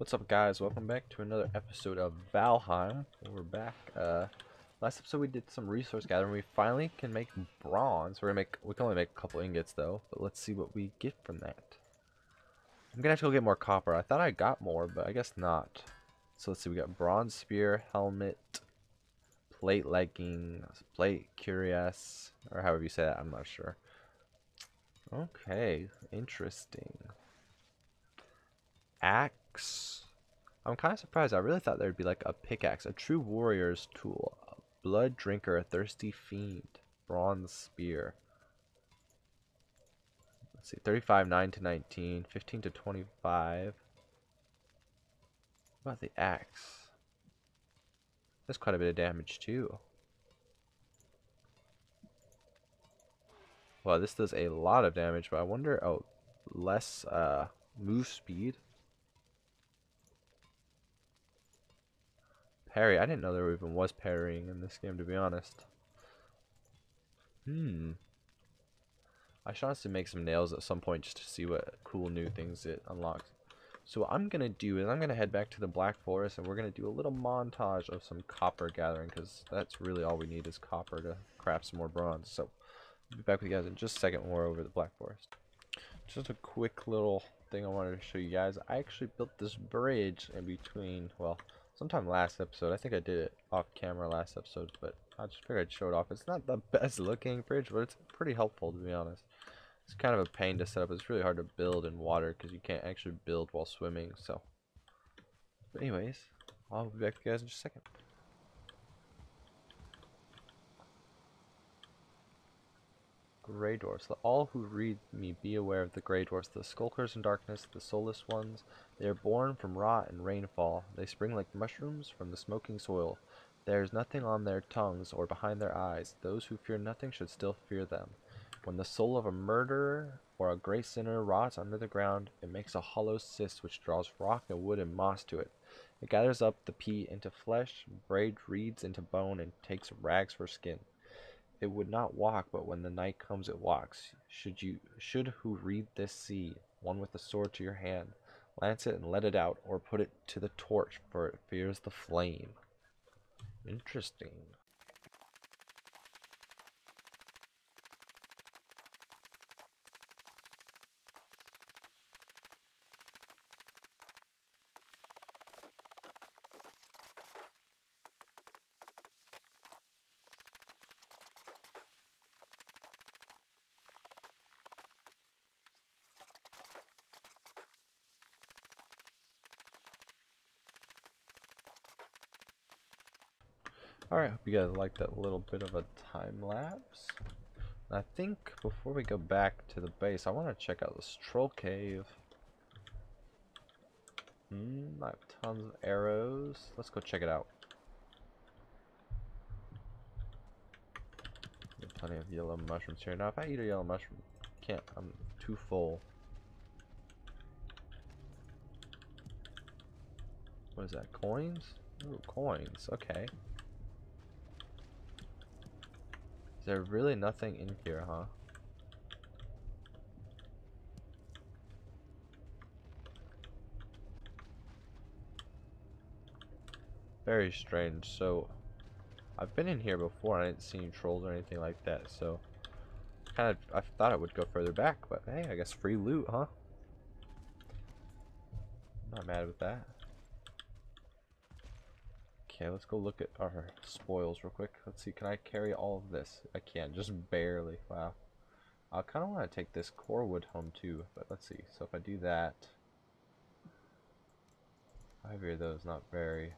What's up guys, welcome back to another episode of Valheim. We're back. Uh, last episode we did some resource gathering. We finally can make bronze. We're gonna make, we can only make a couple ingots though, but let's see what we get from that. I'm gonna have to go get more copper. I thought I got more, but I guess not. So let's see, we got bronze spear, helmet, plate legging, plate cuirass, or however you say that, I'm not sure. Okay, interesting. Axe. I'm kind of surprised. I really thought there'd be like a pickaxe, a true warrior's tool, a blood drinker, a thirsty fiend, bronze spear. Let's see, 35, 9 to 19, 15 to 25. What about the axe? That's quite a bit of damage too. Well, this does a lot of damage, but I wonder, oh, less uh, move speed. Parry. I didn't know there even was parrying in this game, to be honest. Hmm. I should honestly make some nails at some point just to see what cool new things it unlocks. So what I'm going to do is I'm going to head back to the Black Forest and we're going to do a little montage of some copper gathering because that's really all we need is copper to craft some more bronze. So I'll be back with you guys in just a second we're over the Black Forest. Just a quick little thing I wanted to show you guys. I actually built this bridge in between, well, sometime last episode. I think I did it off camera last episode, but I just figured I'd show it off. It's not the best looking bridge, but it's pretty helpful to be honest. It's kind of a pain to set up. It's really hard to build in water because you can't actually build while swimming. So, but anyways, I'll be back with you guys in just a second. Grey Dwarfs. Let all who read me be aware of the Grey Dwarfs, the skulkers in darkness, the soulless ones. They are born from rot and rainfall. They spring like mushrooms from the smoking soil. There is nothing on their tongues or behind their eyes. Those who fear nothing should still fear them. When the soul of a murderer or a great sinner rots under the ground, it makes a hollow cyst which draws rock and wood and moss to it. It gathers up the peat into flesh, braids reeds into bone, and takes rags for skin. It would not walk, but when the night comes it walks. Should you should who read this see, one with a sword to your hand, lance it and let it out, or put it to the torch, for it fears the flame. Interesting. Alright, hope you guys liked that little bit of a time lapse. I think before we go back to the base, I want to check out this troll cave. Hmm, I have tons of arrows. Let's go check it out. plenty of yellow mushrooms here. Now, if I eat a yellow mushroom, can't. I'm too full. What is that? Coins? Ooh, coins. Okay. Is there really nothing in here, huh? Very strange. So, I've been in here before I didn't see any trolls or anything like that, so kind of I thought I would go further back, but hey, I guess free loot, huh? Not mad with that. Okay, let's go look at our spoils real quick. Let's see, can I carry all of this? I can, just barely. Wow. I kind of want to take this core wood home too, but let's see. So if I do that, five of those, not very.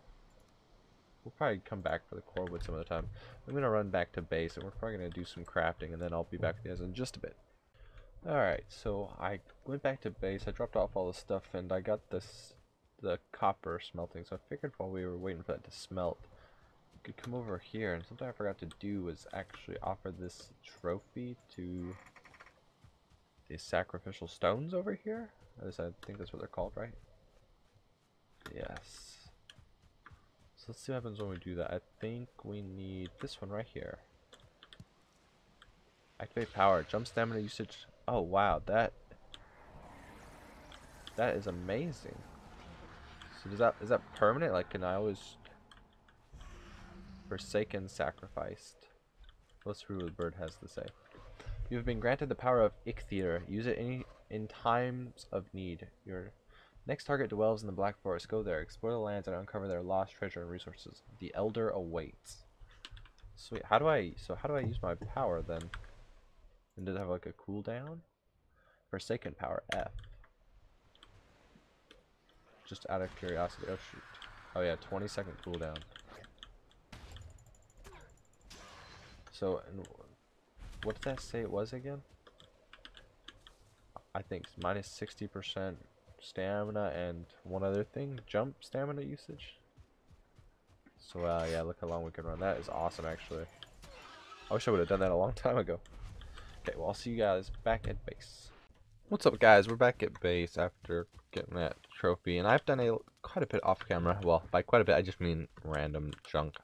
We'll probably come back for the core wood some other time. I'm going to run back to base, and we're probably going to do some crafting, and then I'll be back with you guys in just a bit. Alright, so I went back to base, I dropped off all the stuff, and I got this the copper smelting. So I figured while we were waiting for that to smelt, we could come over here. And something I forgot to do was actually offer this trophy to the sacrificial stones over here. At least I think that's what they're called, right? Yes. So let's see what happens when we do that. I think we need this one right here. Activate power. Jump stamina usage. Oh wow, that that is amazing. So does that is that permanent? Like can I always Forsaken sacrificed. Let's read what the bird has to say. You have been granted the power of Eikthyr. Use it any in times of need. Your next target dwells in the Black Forest. Go there, explore the lands, and uncover their lost treasure and resources. The Elder awaits. Sweet. How do I? So how do I use my power then? And does it have like a cooldown? Forsaken power F. Just out of curiosity. Oh shoot. Oh yeah, 20 second cooldown. So, what did that say it was again? I think minus 60% stamina and one other thing, jump stamina usage. So, uh, yeah, look how long we can run. That is awesome, actually. I wish I would have done that a long time ago. Okay, well, I'll see you guys back at base. What's up, guys? We're back at base after getting that trophy, and I've done a quite a bit off camera. Well, by quite a bit, I just mean random junk.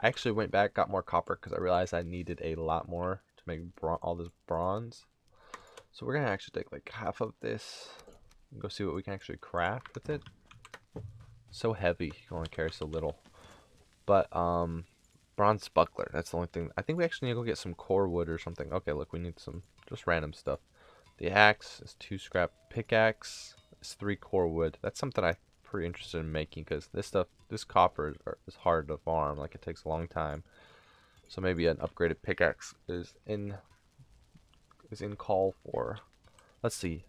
I actually went back, got more copper because I realized I needed a lot more to make all this bronze. So we're going to actually take like half of this and go see what we can actually craft with it. So heavy, only carry so little. But, um, bronze buckler, that's the only thing. I think we actually need to go get some core wood or something. Okay, look, we need some just random stuff. The axe is two scrap pickaxe. It's three core wood. That's something I'm pretty interested in making because this stuff, this copper is hard to farm. Like it takes a long time. So maybe an upgraded pickaxe is in is in call for. Let's see.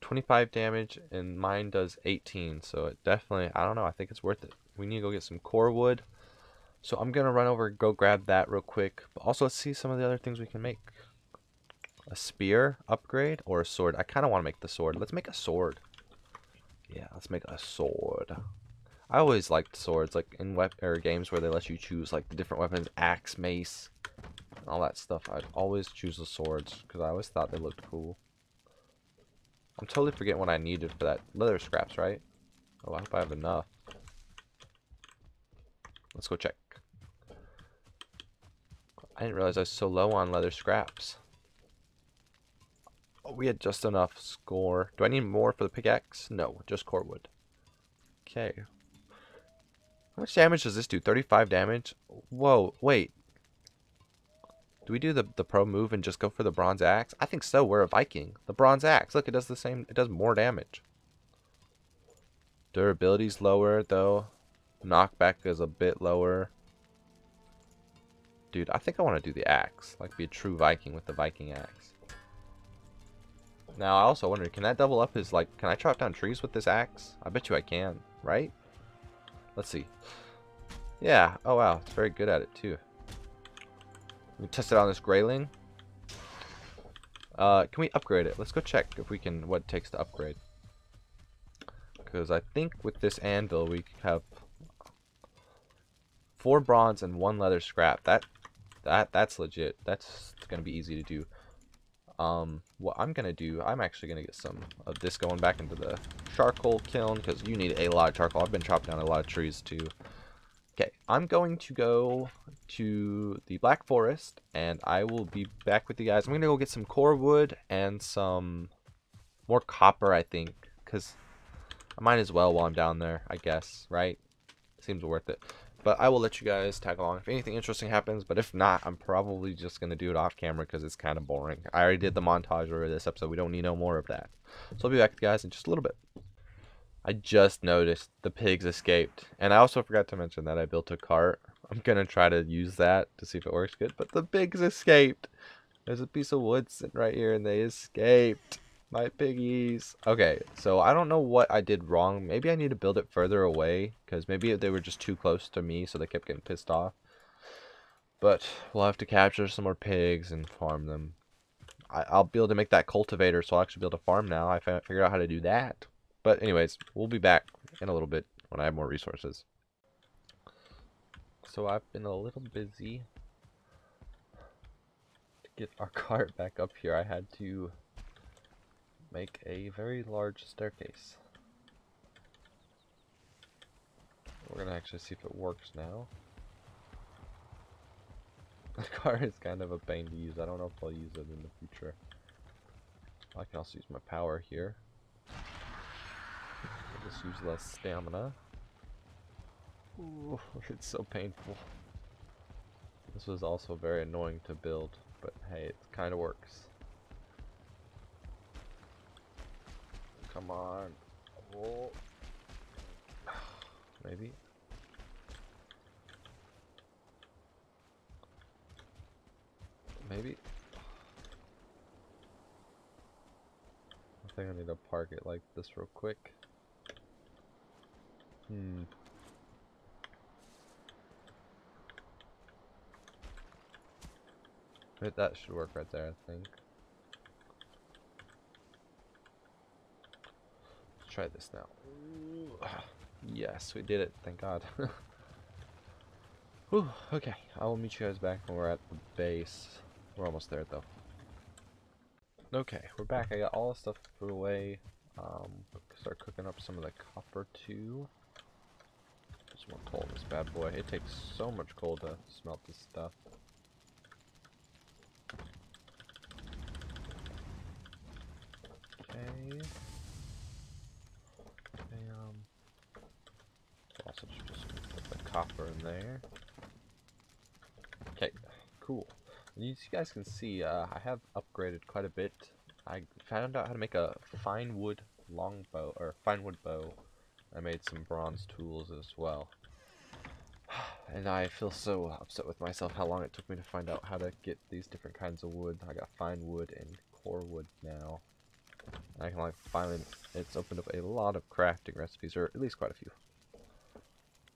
25 damage and mine does 18. So it definitely, I don't know. I think it's worth it. We need to go get some core wood. So I'm to run over go grab that real quick. But also let's see some of the other things we can make. A spear upgrade or a sword. I kind of want to make the sword. Let's make a sword. Yeah, let's make a sword. I always liked swords, like in web or er, games where they let you choose like the different weapons, axe, mace, all that stuff. I'd always choose the swords because I always thought they looked cool. I'm totally forgetting what I needed for that leather scraps, right? Oh, I hope I have enough. Let's go check. I didn't realize I was so low on leather scraps. Oh, we had just enough score. Do I need more for the pickaxe? No, just core wood. Okay. How much damage does this do? 35 damage? Whoa, wait. Do we do the, the pro move and just go for the bronze axe? I think so. We're a Viking. The bronze axe. Look, it does the same. It does more damage. Durability's lower, though. Knockback is a bit lower. Dude, I think I want to do the axe. Like, be a true Viking with the Viking axe. Now, I also wonder, can that double up his, like, can I chop down trees with this axe? I bet you I can, right? Let's see. Yeah, oh wow, it's very good at it, too. We test it on this Greyling. Uh, can we upgrade it? Let's go check if we can, what it takes to upgrade. Because I think with this anvil, we have four bronze and one leather scrap. That, that, that's legit. That's going to be easy to do. Um, what I'm going to do, I'm actually going to get some of this going back into the charcoal kiln because you need a lot of charcoal. I've been chopping down a lot of trees too. Okay, I'm going to go to the Black Forest and I will be back with you guys. I'm going to go get some core wood and some more copper, I think, because I might as well while I'm down there, I guess, right? Seems worth it. But I will let you guys tag along if anything interesting happens. But if not, I'm probably just going to do it off camera because it's kind of boring. I already did the montage over this episode. We don't need no more of that. So I'll be back with you guys in just a little bit. I just noticed the pigs escaped. And I also forgot to mention that I built a cart. I'm going to try to use that to see if it works good. But the pigs escaped. There's a piece of wood sitting right here and they escaped. My piggies. Okay, so I don't know what I did wrong. Maybe I need to build it further away. Because maybe they were just too close to me, so they kept getting pissed off. But we'll have to capture some more pigs and farm them. I, will be able to make that cultivator, so I'll actually be able to farm now. I figured out how to do that. But anyways, we'll be back in a little bit when I have more resources. So I've been a little busy. To get our cart back up here, I had to make a very large staircase. We're gonna actually see if it works now. The car is kind of a pain to use. I don't know if I'll use it in the future. I can also use my power here. just use less stamina. Ooh, it's so painful. This was also very annoying to build, but hey, it kind of works. Come on. Maybe. Maybe. I think I need to park it like this real quick. Hmm. That should work right there, I think. Try this now. Yes, we did it, thank god. Whew, okay, I will meet you guys back when we're at the base. We're almost there, though. Okay, we're back. I got all the stuff put away. Um, start cooking up some of the copper, too. There's more coal in this bad boy. It takes so much coal to smelt this stuff. Okay. Bam. Also just put the in there. Okay, cool. You guys can see, uh, I have upgraded quite a bit. I found out how to make a fine wood longbow, or fine wood bow. I made some bronze tools as well. And I feel so upset with myself how long it took me to find out how to get these different kinds of wood. I got fine wood and core wood now. And I can like finally, it's opened up a lot of crafting recipes, or at least quite a few.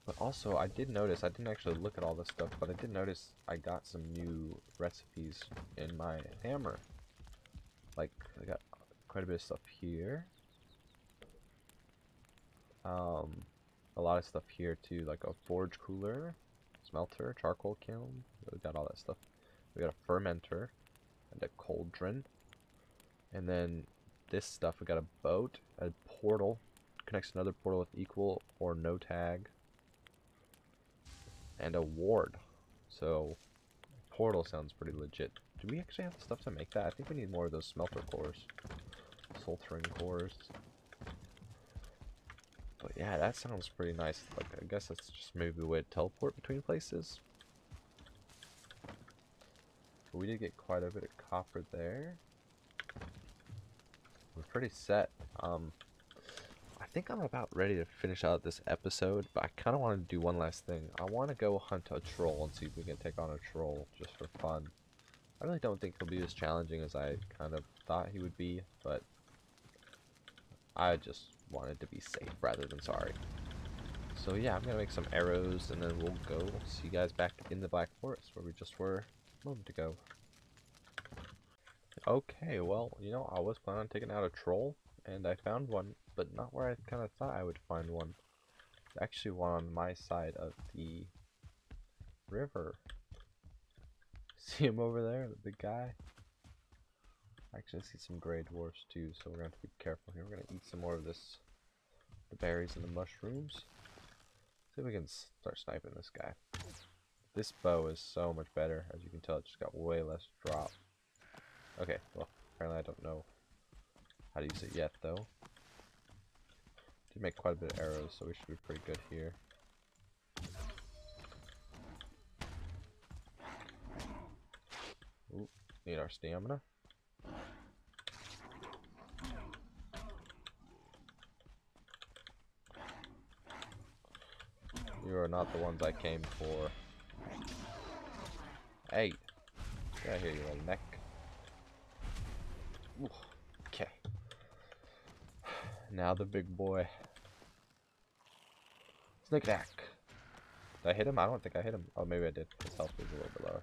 But also, I did notice, I didn't actually look at all this stuff, but I did notice I got some new recipes in my hammer. Like, I got quite a bit of stuff here. Um, a lot of stuff here too, like a forge cooler, smelter, charcoal kiln. We got all that stuff. We got a fermenter and a cauldron. And then this stuff, we got a boat, a portal, connects another portal with equal or no tag and a ward. So, portal sounds pretty legit. Do we actually have stuff to make that? I think we need more of those smelter cores. Surtling cores. But yeah, that sounds pretty nice. Like, I guess that's just maybe a way to teleport between places. But we did get quite a bit of copper there. We're pretty set. Um, think I'm about ready to finish out this episode, but I kind of want to do one last thing. I want to go hunt a troll and see if we can take on a troll just for fun. I really don't think he'll be as challenging as I kind of thought he would be, but I just wanted to be safe rather than sorry. So yeah, I'm going to make some arrows and then we'll go see you guys back in the Black Forest where we just were a moment ago. Okay, well, you know, I was planning on taking out a troll, and I found one but not where I kind of thought I would find one. There's actually one on my side of the river. See him over there, the big guy? I actually see some gray dwarfs too, so we're gonna have to be careful here. We're gonna eat some more of this, the berries and the mushrooms. See if we can start sniping this guy. This bow is so much better. As you can tell, it just got way less drop. Okay, well, apparently I don't know how to use it yet, though. Did make quite a bit of arrows, so we should be pretty good here. Ooh, need our stamina. You are not the ones I came for. Hey! Get out here, you little neck. Ooh. Now the big boy. Snake attack. Did I hit him? I don't think I hit him. Oh, maybe I did. His health was a little bit lower.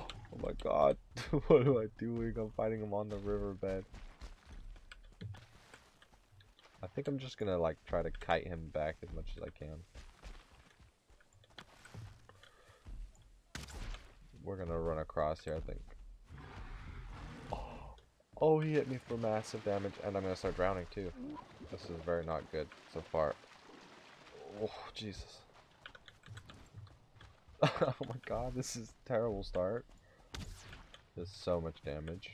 Oh my god. what am I doing? I'm fighting him on the riverbed. I think I'm just gonna like try to kite him back as much as I can. We're gonna run across here, I think. Oh, he hit me for massive damage, and I'm gonna start drowning too. This is very not good so far. Oh, Jesus. oh my god, this is terrible start. There's so much damage.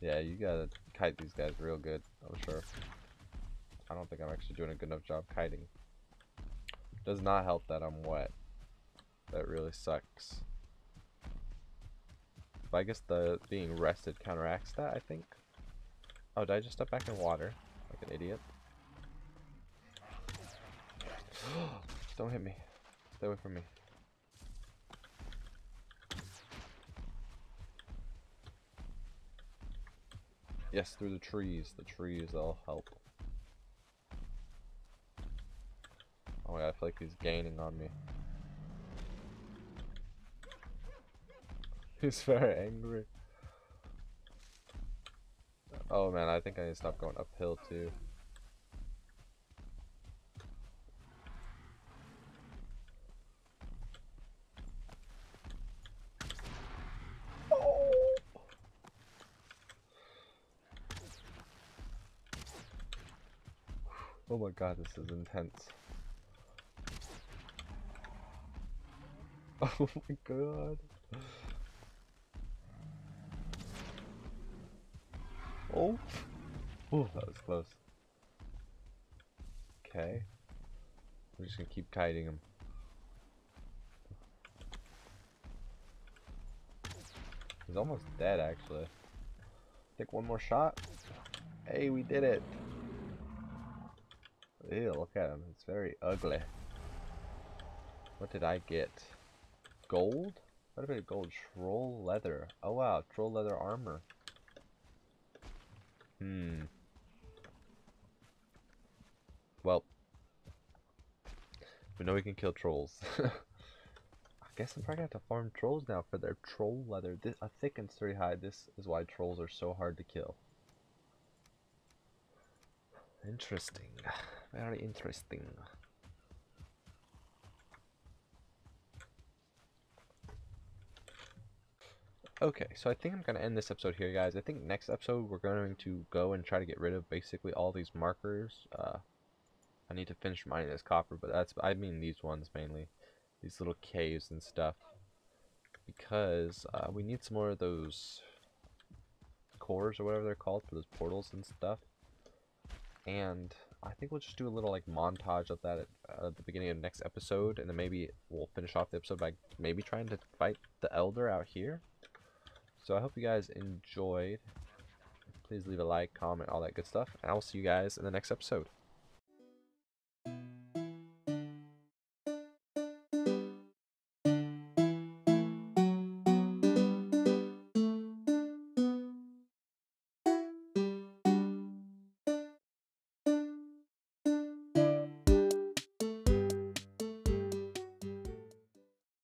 Yeah, you gotta kite these guys real good, I'm sure. I don't think I'm actually doing a good enough job kiting. Does not help that I'm wet. That really sucks. But I guess the being rested counteracts that, I think. Oh, did I just step back in water? Like an idiot. Don't hit me. Stay away from me. Yes, through the trees. The trees, they'll help. Oh my god, I feel like he's gaining on me. He's very angry. Oh man, I think I need to stop going uphill too. Oh my god, this is intense. Oh my god. Oh. Oh, that was close. Okay. I'm just gonna keep kiting him. He's almost dead, actually. Take one more shot. Hey, we did it. Ew, look at him. It's very ugly. What did I get? Gold? What about gold? Troll leather. Oh wow, troll leather armor. Hmm. Well, we know we can kill trolls. I guess I'm probably gonna have to farm trolls now for their troll leather. This, a thick and sturdy hide. This is why trolls are so hard to kill. Interesting. Very interesting. Okay, so I think I'm going to end this episode here, guys. I think next episode we're going to go and try to get rid of basically all these markers. Uh, I need to finish mining this copper, but that's, I mean these ones mainly. These little caves and stuff. Because uh, we need some more of those cores or whatever they're called for those portals and stuff. And I think we'll just do a little like montage of that at, uh, at the beginning of next episode. And then maybe we'll finish off the episode by maybe trying to fight the Elder out here. So I hope you guys enjoyed. Please leave a like, comment, all that good stuff. And I will see you guys in the next episode.